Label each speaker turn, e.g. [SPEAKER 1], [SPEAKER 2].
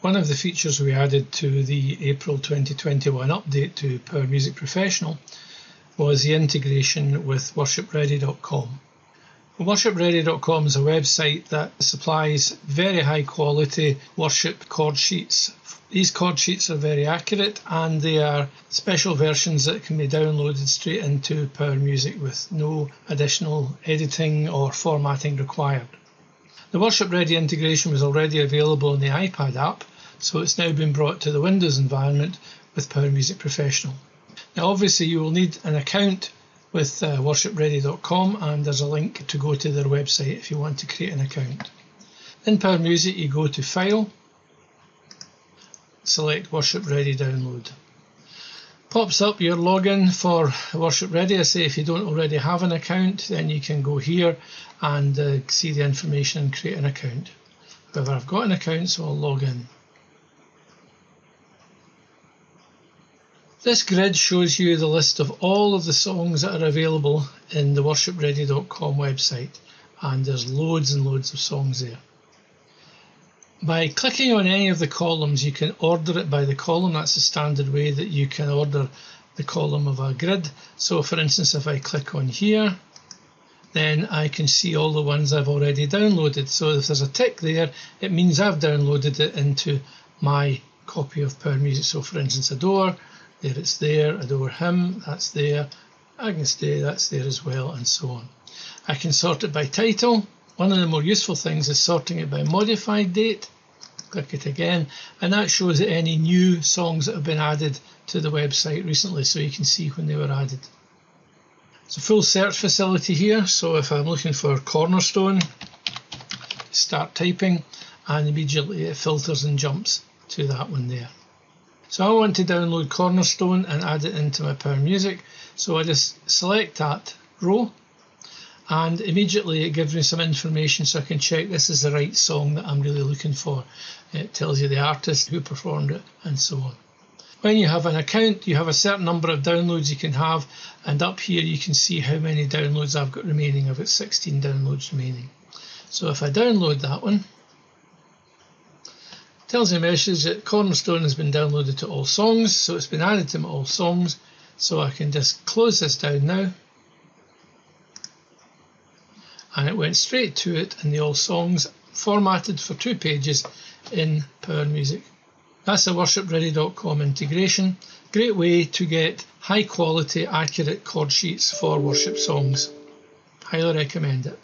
[SPEAKER 1] One of the features we added to the April 2021 update to Power Music Professional was the integration with worshipready.com. WorshipReady.com is a website that supplies very high quality worship chord sheets. These chord sheets are very accurate and they are special versions that can be downloaded straight into Power Music with no additional editing or formatting required. The Worship Ready integration was already available in the iPad app, so it's now been brought to the Windows environment with Power Music Professional. Now, obviously, you will need an account with uh, worshipready.com and there's a link to go to their website if you want to create an account. In Power Music you go to File, select Worship Ready Download. Pops up your login for Worship Ready. I say if you don't already have an account then you can go here and uh, see the information and create an account. However I've got an account so I'll log in. This grid shows you the list of all of the songs that are available in the worshipready.com website and there's loads and loads of songs there. By clicking on any of the columns you can order it by the column, that's the standard way that you can order the column of a grid. So for instance if I click on here then I can see all the ones I've already downloaded. So if there's a tick there it means I've downloaded it into my copy of Power Music. So for instance Adore there it's there, adore him, that's there, Agnus Dei, that's there as well, and so on. I can sort it by title. One of the more useful things is sorting it by modified date. Click it again, and that shows any new songs that have been added to the website recently, so you can see when they were added. It's a full search facility here, so if I'm looking for Cornerstone, start typing, and immediately it filters and jumps to that one there. So I want to download Cornerstone and add it into my Power Music. So I just select that row and immediately it gives me some information so I can check this is the right song that I'm really looking for. It tells you the artist, who performed it and so on. When you have an account you have a certain number of downloads you can have and up here you can see how many downloads I've got remaining. I've got 16 downloads remaining. So if I download that one tells me a message that Cornerstone has been downloaded to all songs, so it's been added to all songs. So I can just close this down now. And it went straight to it in the all songs, formatted for two pages in Power Music. That's a worshipready.com integration. Great way to get high quality, accurate chord sheets for worship songs. Highly recommend it.